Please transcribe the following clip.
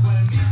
when music